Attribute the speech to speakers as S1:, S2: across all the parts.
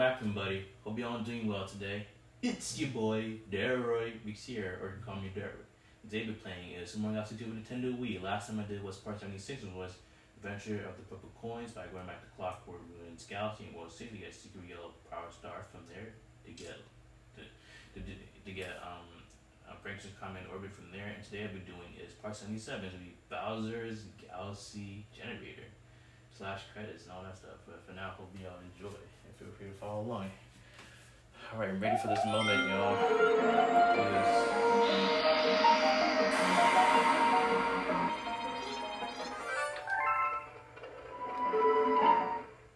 S1: back, Buddy. Hope y'all doing well today. It's your boy, Delroy here, or you can call me Delroy. Today we're playing is Super Mario Galaxy 2 with Nintendo Wii. Last time I did was part 76, which was Adventure of the Purple Coins by going back to Clockwork Ruins Galaxy and World City to get Secret Yellow Power Star from there to get to, to, to, get um uh, Frank's Comet Orbit from there. And today I'll be doing is part 77, which will be Bowser's Galaxy Generator slash credits and all that stuff. But for now, hope y'all enjoy feel free to follow along. All right, I'm ready for this moment, y'all.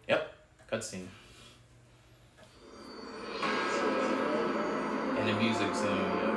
S1: Yep, cutscene. And the music soon. Yeah.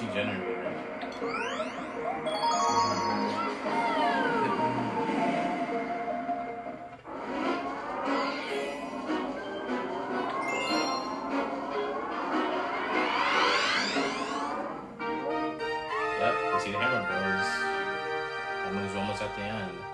S1: Bowser's Galaxy Generator. Yep, you see the hammer bros. That moves almost at the end.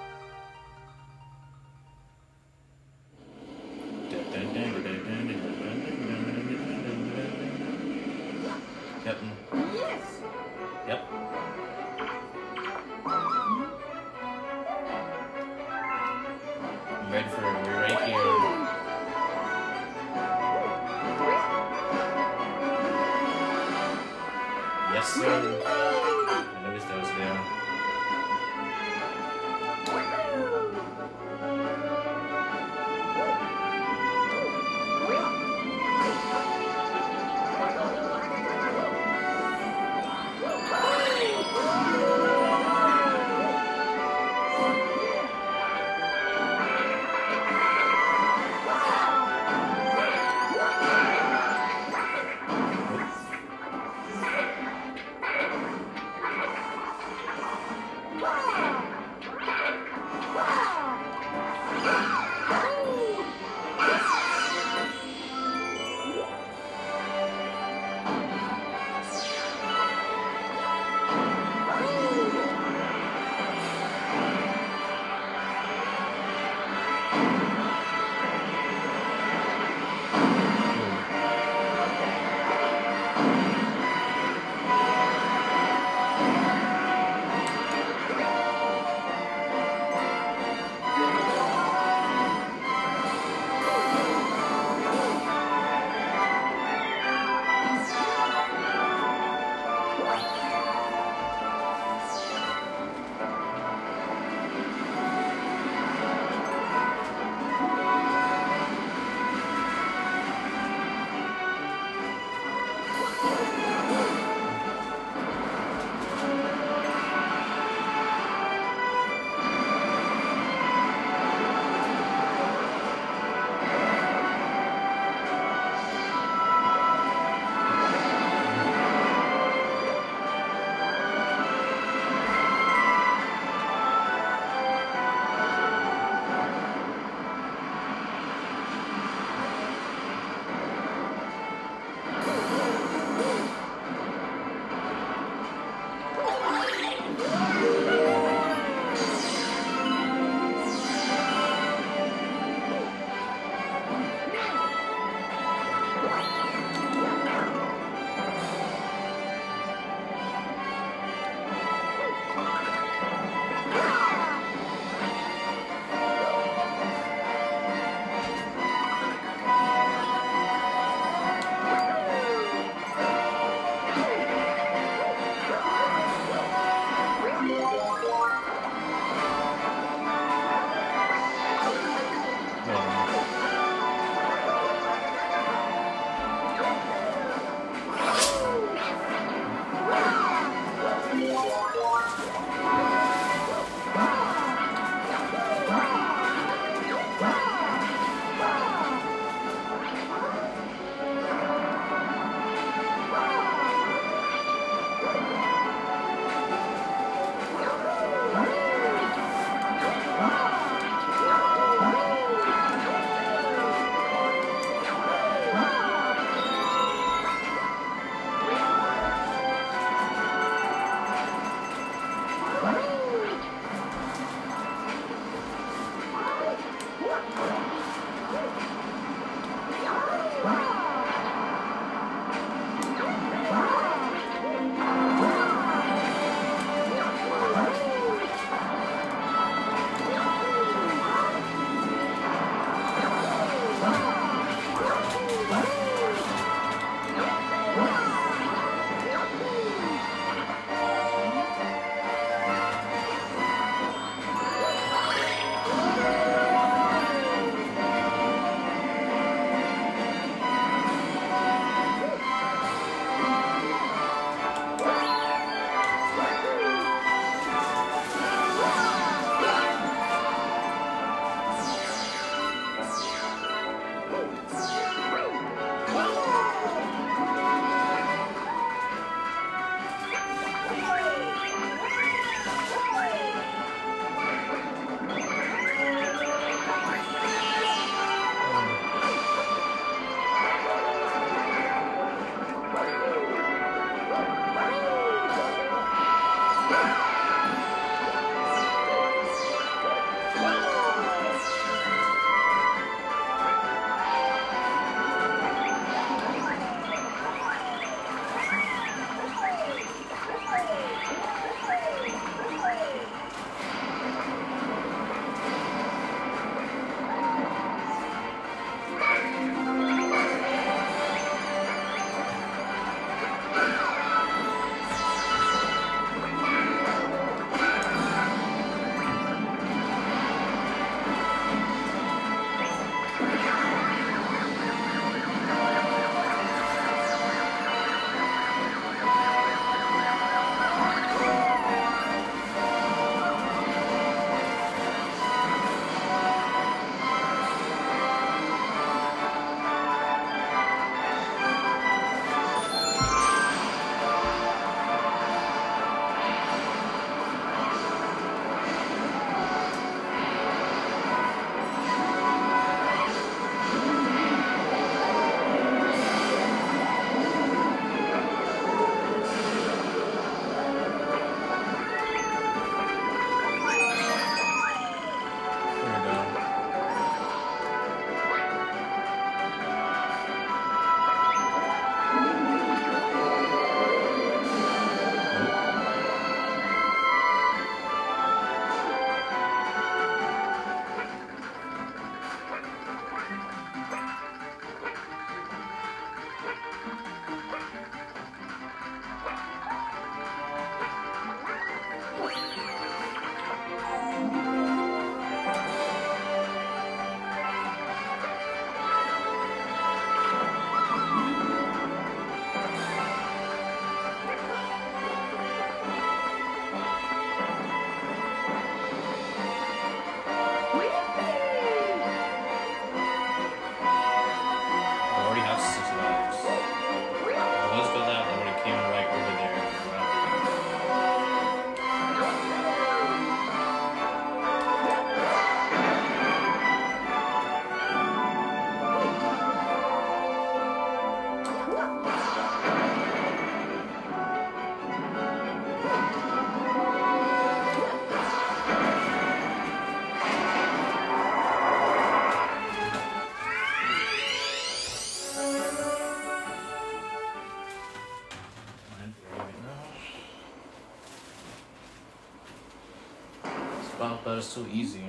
S1: Battle so easy.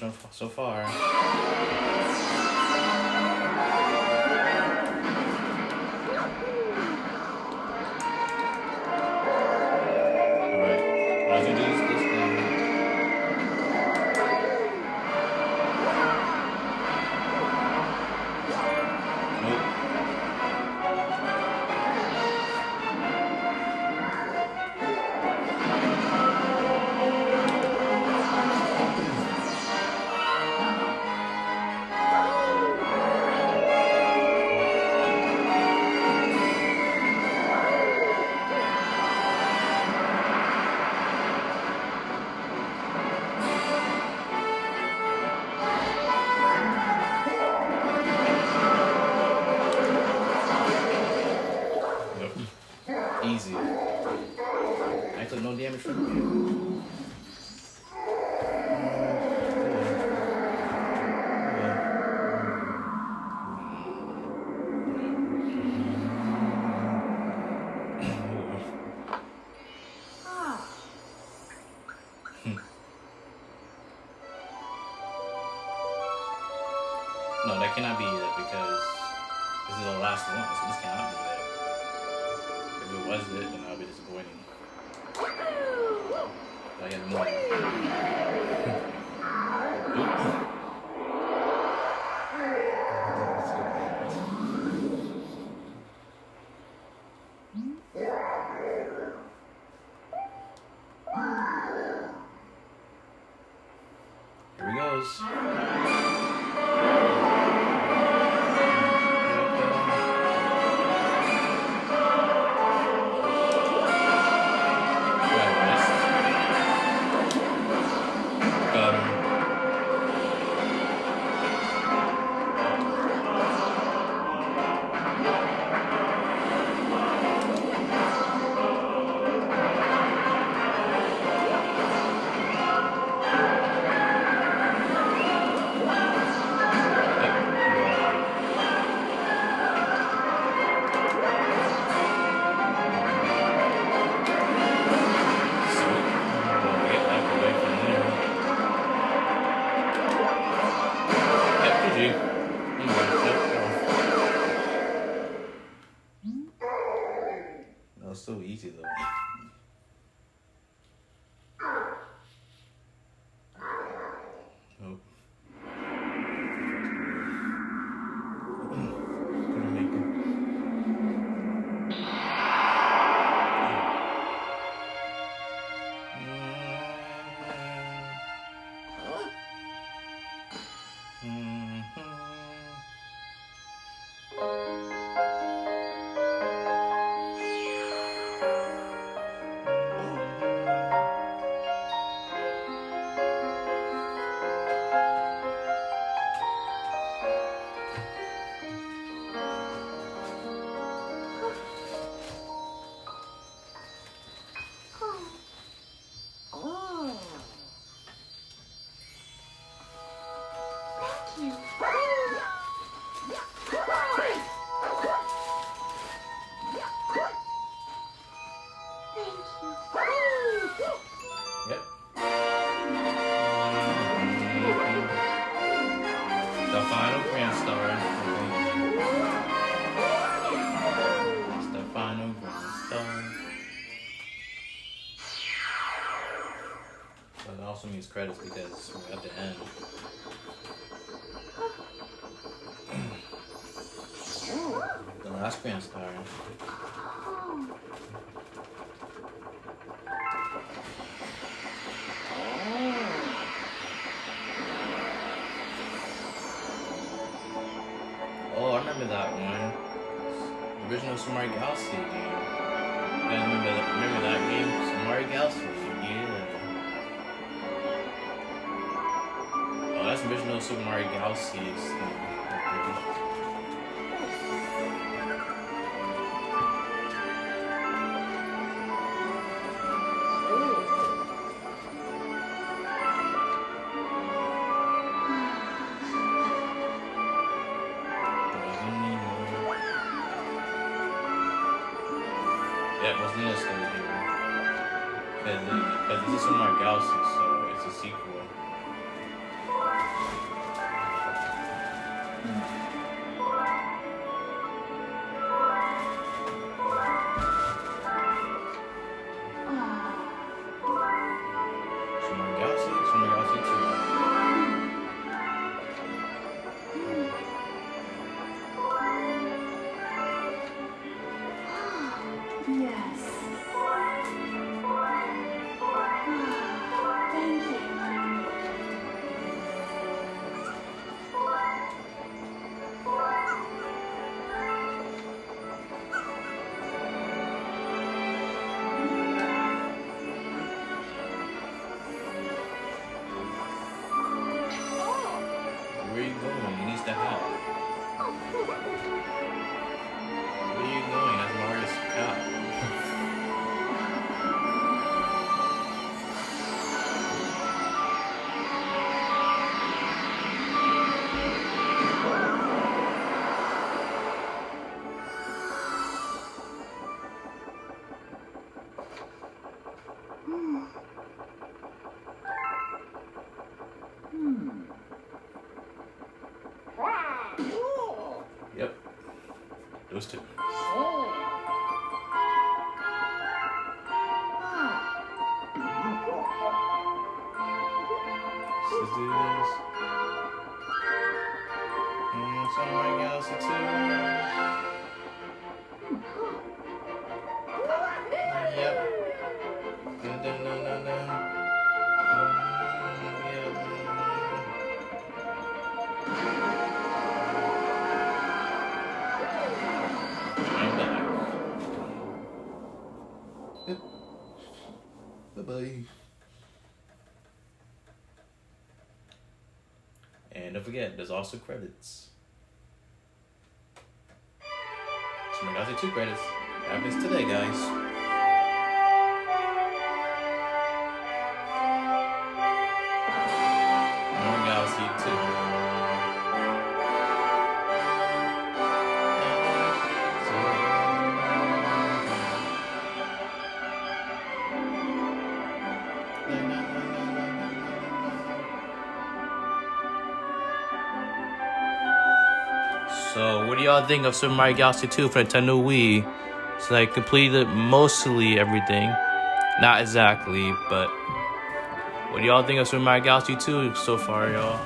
S1: So, far. No, that cannot be it because this is the last one, so this cannot be it. If it was it, then I would be disappointing. But I have more. credits because we're at the end. the last Grand Star. Oh, I remember that one. Original Mario Galaxy game. You guys remember that, remember that game? Super Galaxy. Original Super Mario Galaxy. Was two. There's also credits. So got the two credits. Happens today, guys. Think of Super Mario Galaxy 2 for Nintendo Wii? So, I completed mostly everything. Not exactly, but what do y'all think of Super Mario Galaxy 2 so far, y'all?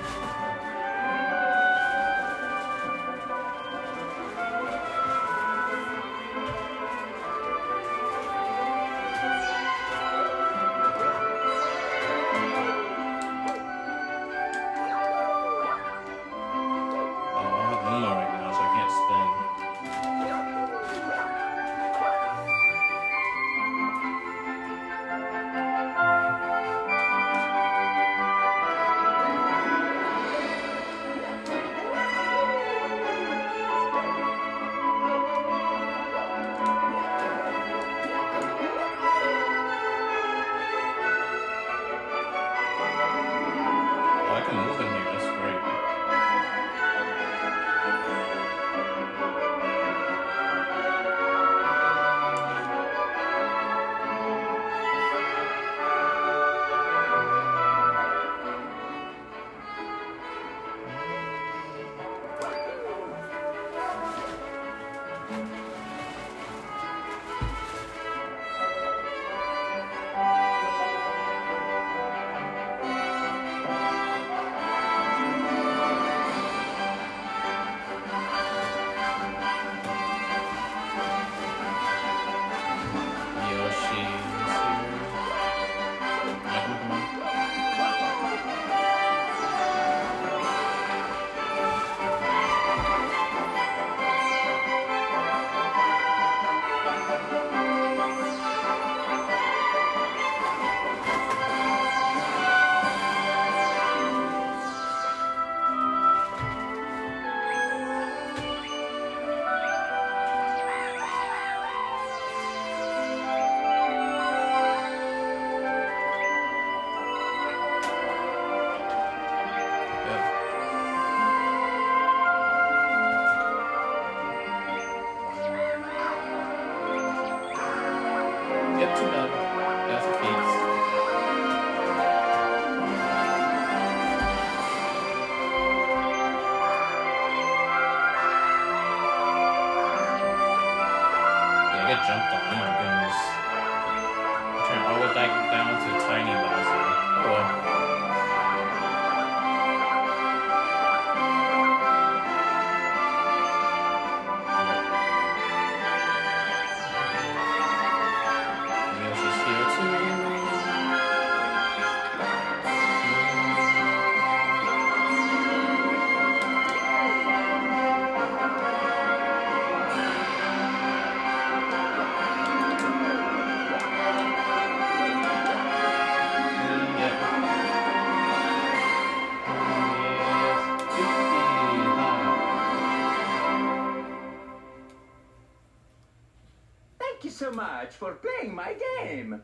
S2: For playing my game.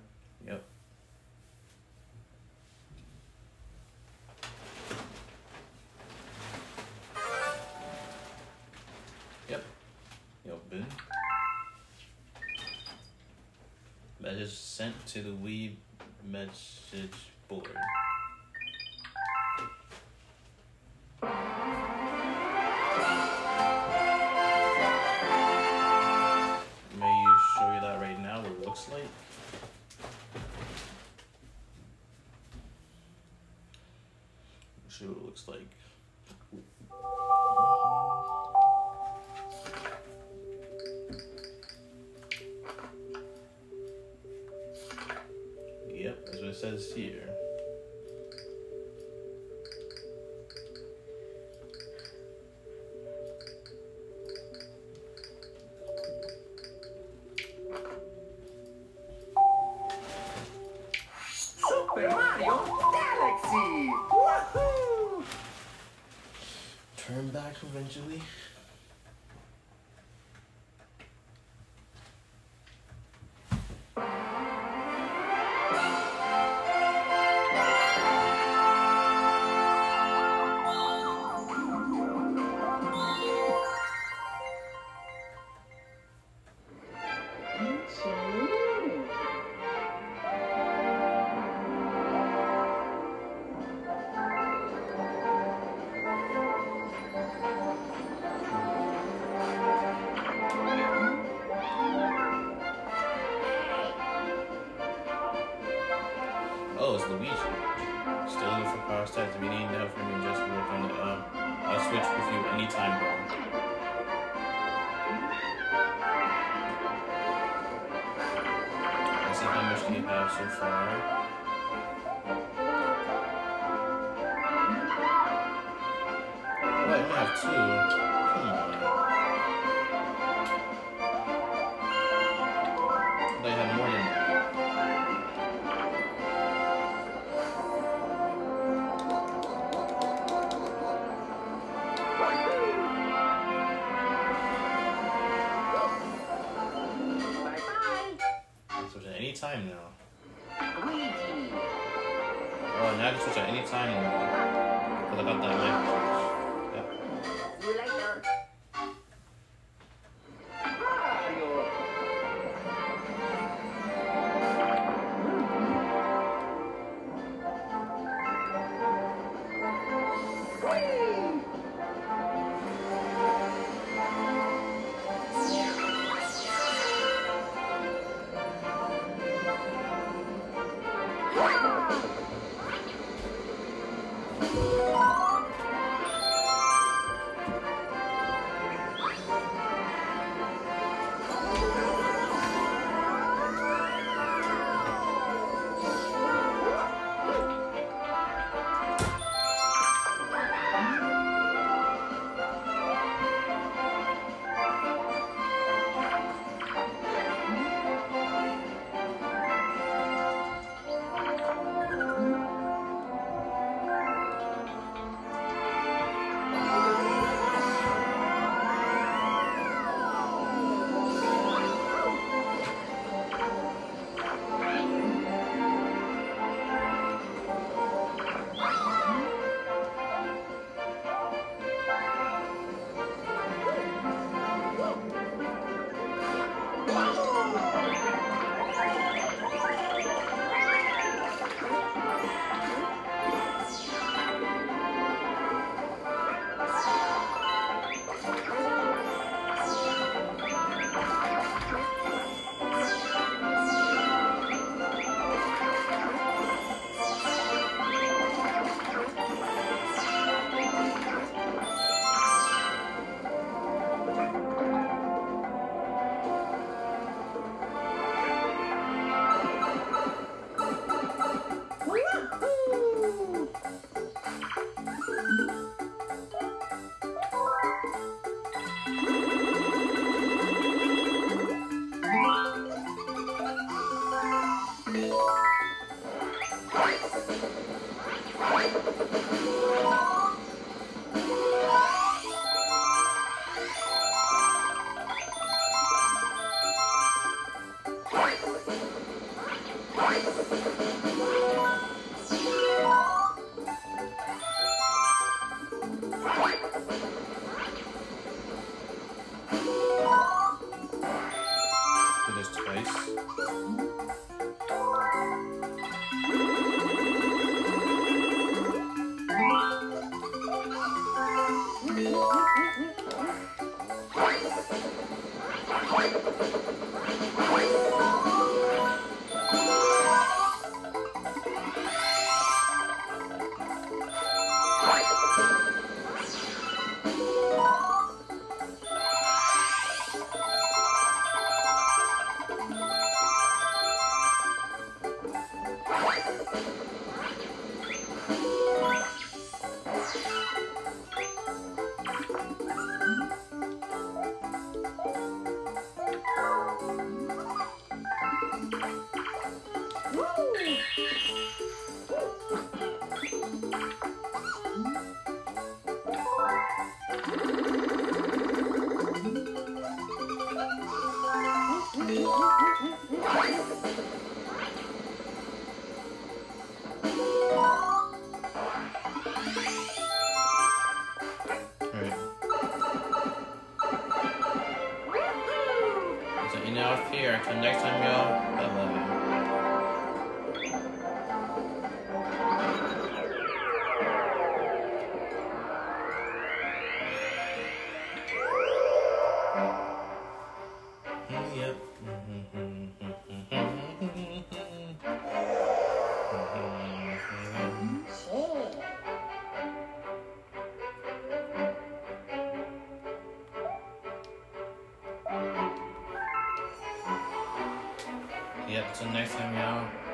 S1: Yep. Yep. Yo, Ben. Message sent to the Wii message board.
S2: Paper Mario Galaxy! Woohoo!
S1: Turn back eventually. we have so far. Have two. can switch at any time because I got that mic. Yep.
S2: You?
S1: Yep, so next time, y'all.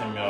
S1: Yeah, till